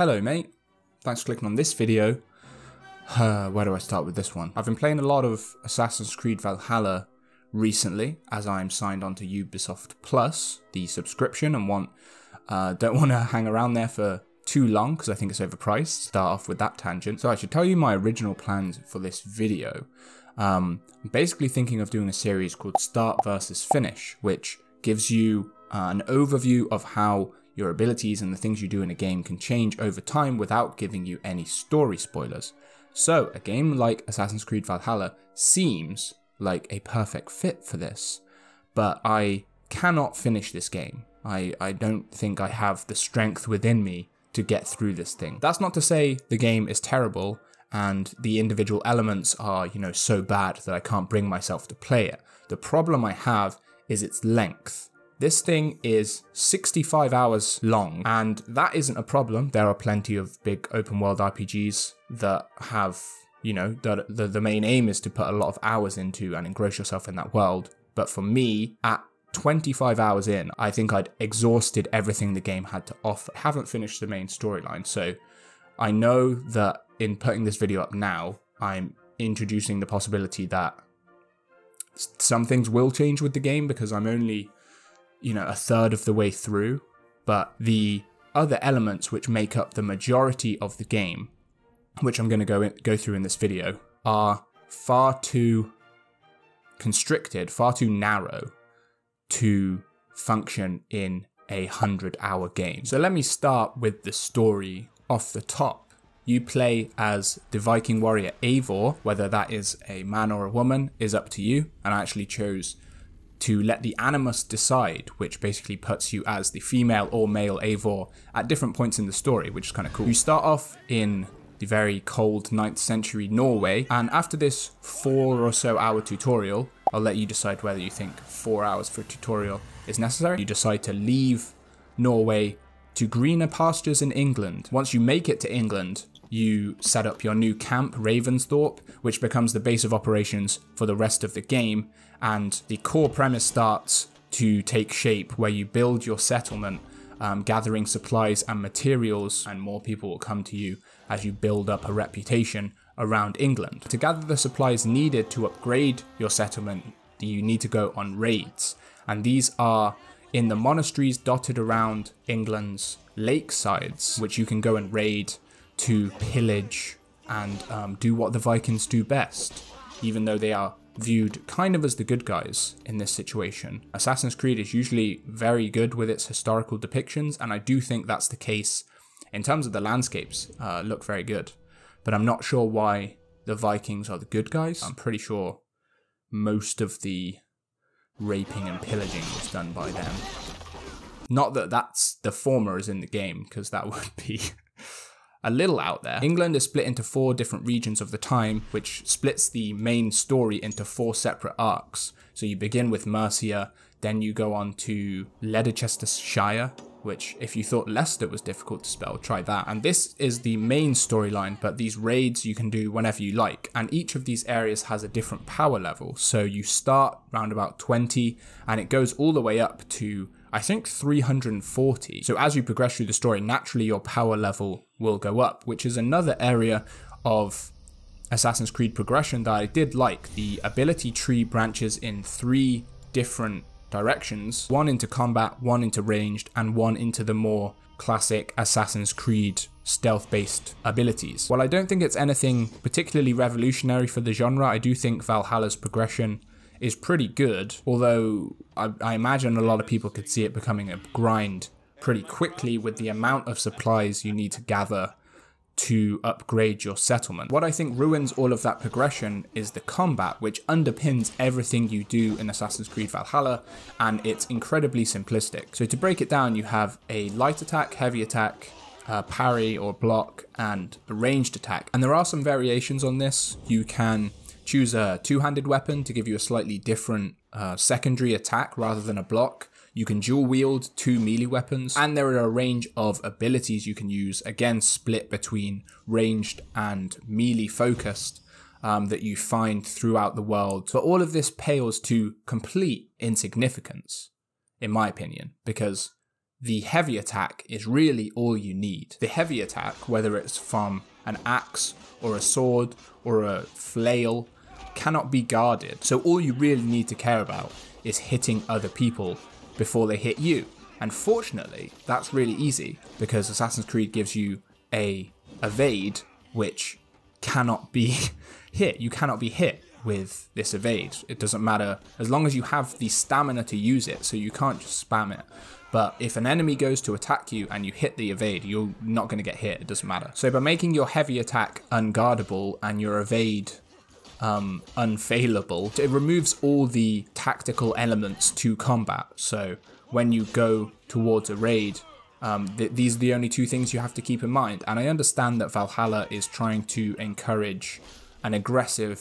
Hello mate, thanks for clicking on this video. Uh, where do I start with this one? I've been playing a lot of Assassin's Creed Valhalla recently as I'm signed on to Ubisoft Plus, the subscription, and want uh, don't want to hang around there for too long because I think it's overpriced. Start off with that tangent. So I should tell you my original plans for this video. Um, I'm basically thinking of doing a series called Start versus Finish, which gives you uh, an overview of how your abilities and the things you do in a game can change over time without giving you any story spoilers. So, a game like Assassin's Creed Valhalla seems like a perfect fit for this, but I cannot finish this game. I, I don't think I have the strength within me to get through this thing. That's not to say the game is terrible and the individual elements are, you know, so bad that I can't bring myself to play it. The problem I have is its length. This thing is 65 hours long, and that isn't a problem. There are plenty of big open world RPGs that have, you know, the, the, the main aim is to put a lot of hours into and engross yourself in that world. But for me, at 25 hours in, I think I'd exhausted everything the game had to offer. I haven't finished the main storyline, so I know that in putting this video up now, I'm introducing the possibility that some things will change with the game because I'm only you know, a third of the way through, but the other elements which make up the majority of the game, which I'm going to go in, go through in this video, are far too constricted, far too narrow to function in a 100 hour game. So let me start with the story off the top. You play as the Viking warrior Eivor, whether that is a man or a woman is up to you, and I actually chose to let the animus decide, which basically puts you as the female or male Eivor at different points in the story, which is kind of cool. You start off in the very cold 9th century Norway, and after this four or so hour tutorial, I'll let you decide whether you think four hours for a tutorial is necessary. You decide to leave Norway to greener pastures in England. Once you make it to England, you set up your new camp, Ravensthorpe, which becomes the base of operations for the rest of the game, and the core premise starts to take shape where you build your settlement, um, gathering supplies and materials, and more people will come to you as you build up a reputation around England. To gather the supplies needed to upgrade your settlement, you need to go on raids, and these are in the monasteries dotted around England's lakesides, which you can go and raid to pillage and um, do what the Vikings do best, even though they are viewed kind of as the good guys in this situation. Assassin's Creed is usually very good with its historical depictions, and I do think that's the case in terms of the landscapes, uh, look very good. But I'm not sure why the Vikings are the good guys. I'm pretty sure most of the raping and pillaging was done by them. Not that that's the former is in the game, because that would be a little out there. England is split into four different regions of the time, which splits the main story into four separate arcs. So you begin with Mercia, then you go on to Ledecestrescire, which if you thought Leicester was difficult to spell, try that. And this is the main storyline, but these raids you can do whenever you like. And each of these areas has a different power level. So you start round about 20 and it goes all the way up to I think 340. So as you progress through the story, naturally your power level will go up, which is another area of Assassin's Creed progression that I did like. The ability tree branches in three different directions one into combat, one into ranged, and one into the more classic Assassin's Creed stealth based abilities. While I don't think it's anything particularly revolutionary for the genre, I do think Valhalla's progression is pretty good, although I, I imagine a lot of people could see it becoming a grind pretty quickly with the amount of supplies you need to gather to upgrade your settlement. What I think ruins all of that progression is the combat, which underpins everything you do in Assassin's Creed Valhalla, and it's incredibly simplistic. So to break it down, you have a light attack, heavy attack, uh, parry or block, and a ranged attack. And there are some variations on this. You can choose a two-handed weapon to give you a slightly different uh, secondary attack rather than a block. You can dual wield two melee weapons, and there are a range of abilities you can use, again split between ranged and melee focused, um, that you find throughout the world. But all of this pales to complete insignificance, in my opinion, because the heavy attack is really all you need. The heavy attack, whether it's from an axe or a sword or a flail, cannot be guarded. So all you really need to care about is hitting other people before they hit you. And fortunately, that's really easy because Assassin's Creed gives you a evade which cannot be hit. You cannot be hit with this evade. It doesn't matter as long as you have the stamina to use it, so you can't just spam it. But if an enemy goes to attack you and you hit the evade, you're not going to get hit, it doesn't matter. So by making your heavy attack unguardable and your evade um, unfailable, it removes all the tactical elements to combat. So when you go towards a raid, um, th these are the only two things you have to keep in mind. And I understand that Valhalla is trying to encourage an aggressive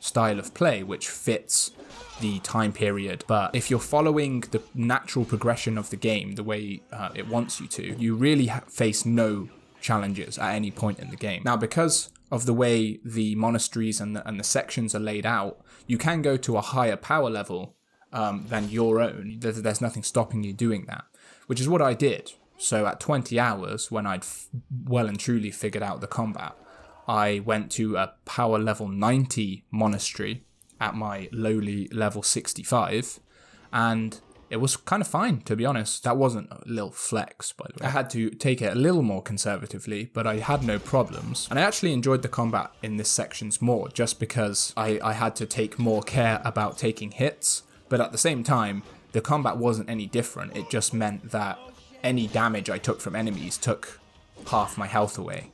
style of play which fits the time period. But if you're following the natural progression of the game the way uh, it wants you to, you really face no challenges at any point in the game. Now, because of the way the monasteries and the, and the sections are laid out, you can go to a higher power level um, than your own. There's, nothing stopping you doing that, which is what I did. So at 20 hours, when I'd well and truly figured out the combat, I went to a power level 90 monastery at my lowly level 65, and it was kind of fine, to be honest. That wasn't a little flex, by the way. I had to take it a little more conservatively, but I had no problems. And I actually enjoyed the combat in this sections more, just because I, I had to take more care about taking hits. But at the same time, the combat wasn't any different. It just meant that any damage I took from enemies took half my health away.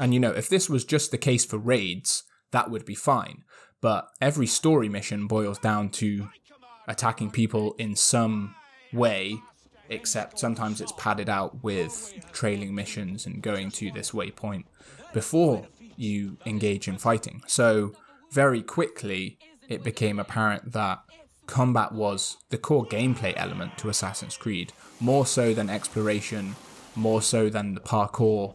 And you know, if this was just the case for raids, that would be fine. But every story mission boils down to attacking people in some way, except sometimes it's padded out with trailing missions and going to this waypoint before you engage in fighting. So, very quickly, it became apparent that combat was the core gameplay element to Assassin's Creed, more so than exploration, more so than the parkour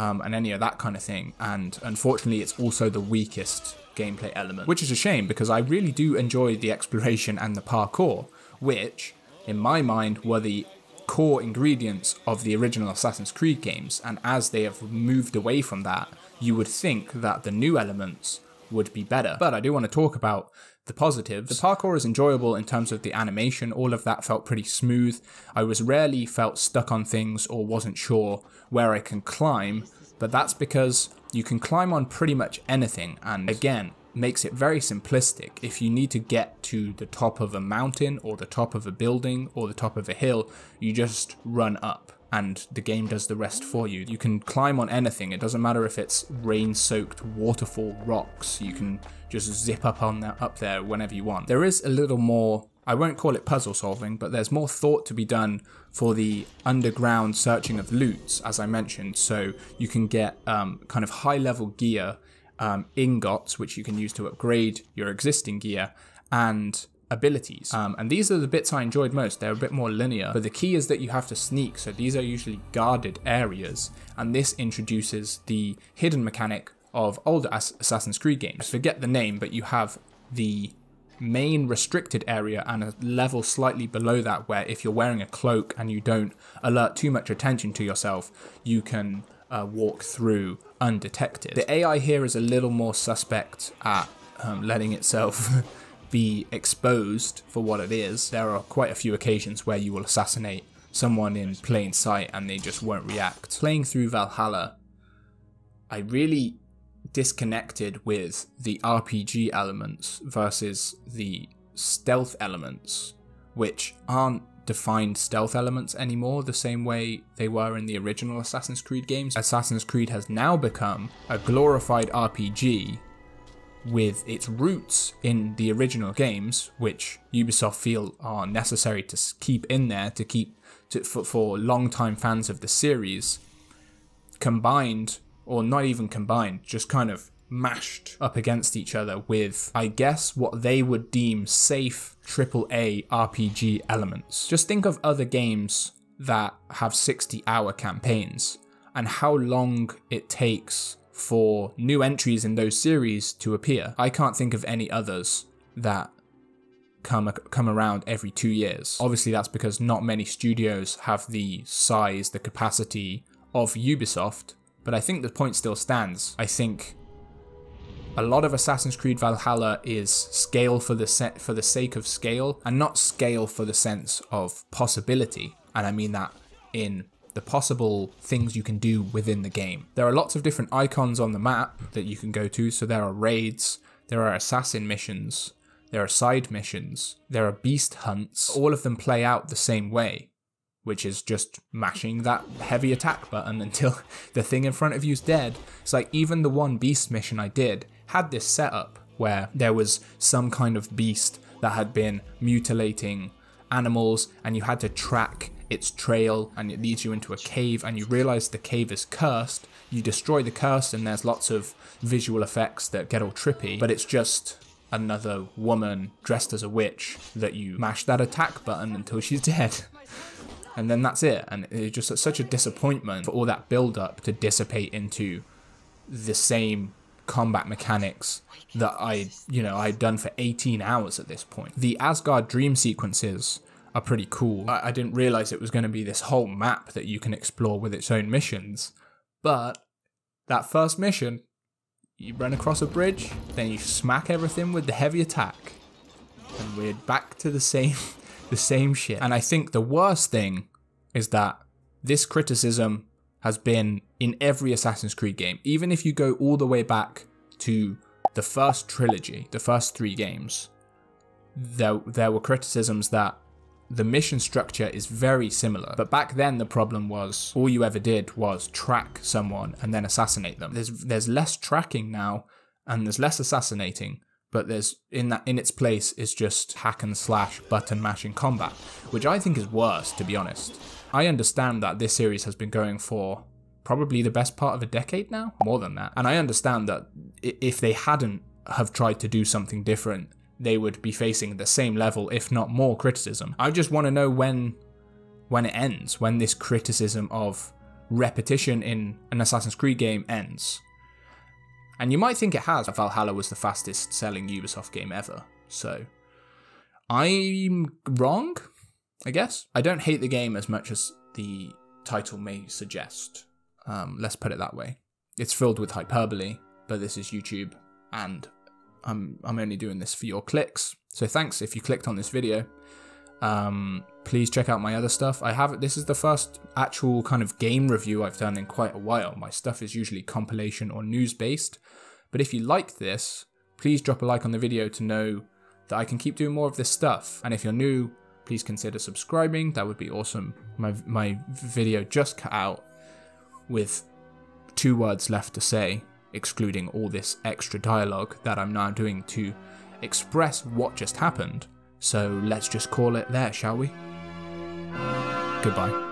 um, and any of that kind of thing. And unfortunately, it's also the weakest gameplay element, which is a shame because I really do enjoy the exploration and the parkour, which, in my mind, were the core ingredients of the original Assassin's Creed games. And as they have moved away from that, you would think that the new elements would be better. But I do want to talk about the positives. The parkour is enjoyable in terms of the animation, all of that felt pretty smooth. I was rarely felt stuck on things or wasn't sure where I can climb, but that's because you can climb on pretty much anything and again, makes it very simplistic. If you need to get to the top of a mountain or the top of a building or the top of a hill, you just run up and the game does the rest for you. You can climb on anything. It doesn't matter if it's rain-soaked waterfall rocks. You can just zip up on that up there whenever you want. There is a little more I won't call it puzzle solving, but there's more thought to be done for the underground searching of loots, as I mentioned. So you can get um, kind of high level gear, um, ingots, which you can use to upgrade your existing gear, and abilities. Um, and these are the bits I enjoyed most. They're a bit more linear, but the key is that you have to sneak. So these are usually guarded areas, and this introduces the hidden mechanic of older Assassin's Creed games. I forget the name, but you have the main restricted area and a level slightly below that where if you're wearing a cloak and you don't alert too much attention to yourself, you can uh, walk through undetected. The AI here is a little more suspect at um, letting itself be exposed for what it is. There are quite a few occasions where you will assassinate someone in plain sight and they just won't react. Playing through Valhalla, I really disconnected with the RPG elements versus the stealth elements, which aren't defined stealth elements anymore the same way they were in the original Assassin's Creed games. Assassin's Creed has now become a glorified RPG with its roots in the original games, which Ubisoft feel are necessary to keep in there to keep to, for, for long-time fans of the series, combined or not even combined, just kind of mashed up against each other with, I guess, what they would deem safe AAA RPG elements. Just think of other games that have 60 hour campaigns and how long it takes for new entries in those series to appear. I can't think of any others that come come around every 2 years. Obviously that's because not many studios have the size, the capacity of Ubisoft, but I think the point still stands. I think a lot of Assassin's Creed Valhalla is scale for the set for the sake of scale and not scale for the sense of possibility. And I mean that in the possible things you can do within the game. There are lots of different icons on the map that you can go to. So there are raids, there are assassin missions, there are side missions, there are beast hunts. All of them play out the same way, which is just mashing that heavy attack button until the thing in front of you is dead. It's like even the one beast mission I did had this setup where there was some kind of beast that had been mutilating animals and you had to track its trail and it leads you into a cave and you realize the cave is cursed. You destroy the curse and there's lots of visual effects that get all trippy, but it's just another woman dressed as a witch that you mash that attack button until she's dead. and then that's it. And it's just such a disappointment for all that build up to dissipate into the same combat mechanics that I, you know, I'd done for 18 hours at this point. The Asgard dream sequences are pretty cool. I, I didn't realize it was going to be this whole map that you can explore with its own missions, but that first mission, you run across a bridge, then you smack everything with the heavy attack, and we're back to the same, the same shit. And I think the worst thing is that this criticism has been in every Assassin's Creed game. Even if you go all the way back to the first trilogy, the first three games, there, there were criticisms that the mission structure is very similar. But back then the problem was all you ever did was track someone and then assassinate them. There's there's less tracking now and there's less assassinating, but there's in that in its place is just hack and slash button mashing combat, which I think is worse to be honest. I understand that this series has been going for probably the best part of a decade now, more than that. And I understand that if they hadn't have tried to do something different, they would be facing the same level, if not more criticism. I just want to know when when it ends, when this criticism of repetition in an Assassin's Creed game ends. And you might think it has. Valhalla was the fastest selling Ubisoft game ever. So I'm wrong? I guess. I don't hate the game as much as the title may suggest. Um, let's put it that way. It's filled with hyperbole, but this is YouTube, and I'm I'm only doing this for your clicks. So thanks if you clicked on this video. Um, please check out my other stuff. I have this is the first actual kind of game review I've done in quite a while. My stuff is usually compilation or news based, but if you like this, please drop a like on the video to know that I can keep doing more of this stuff. And if you're new, please consider subscribing. That would be awesome. My, my video just cut out with two words left to say, excluding all this extra dialogue that I'm now doing to express what just happened. So let's just call it there, shall we? Goodbye.